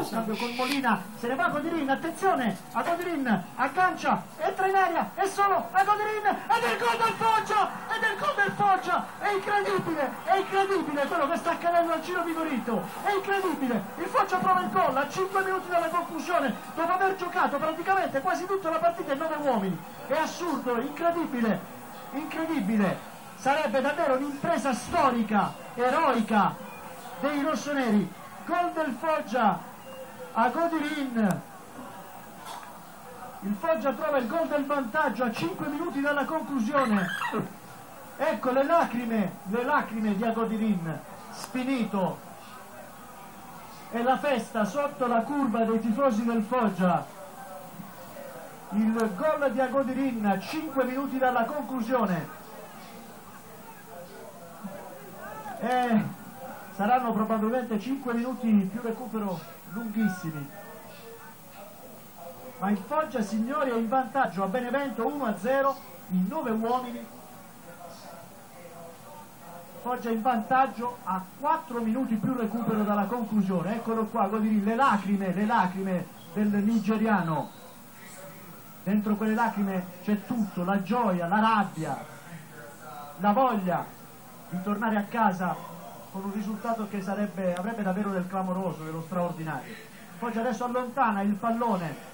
scambio con Molina, se ne va Godirin, attenzione, a Godirin, aggancia, entra in aria, è solo a Godirin, ed è il gol del Foggia, ed è il gol del Foggia, è incredibile, è incredibile quello che sta accadendo al Giro Vigorito, è incredibile, il Foggia prova il gol a 5 minuti dalla conclusione, dopo aver giocato praticamente quasi tutta la partita in 9 uomini, è assurdo, incredibile, incredibile, sarebbe davvero un'impresa storica, eroica dei rossoneri, gol del Foggia a Godirin, il Foggia trova il gol del vantaggio a 5 minuti dalla conclusione. Ecco le lacrime, le lacrime di Agodirin, Spinito. E la festa sotto la curva dei tifosi del Foggia. Il gol di Agodirin a 5 minuti dalla conclusione. E saranno probabilmente 5 minuti più recupero lunghissimi. Ma il Foggia signori è in vantaggio a Benevento 1-0 in 9 uomini. Foggia in vantaggio a 4 minuti più recupero dalla conclusione. Eccolo qua, Godirin, le lacrime le lacrime del nigeriano. Dentro quelle lacrime c'è tutto, la gioia, la rabbia la voglia di tornare a casa con un risultato che sarebbe, avrebbe davvero del clamoroso, dello straordinario. Foggia adesso allontana il pallone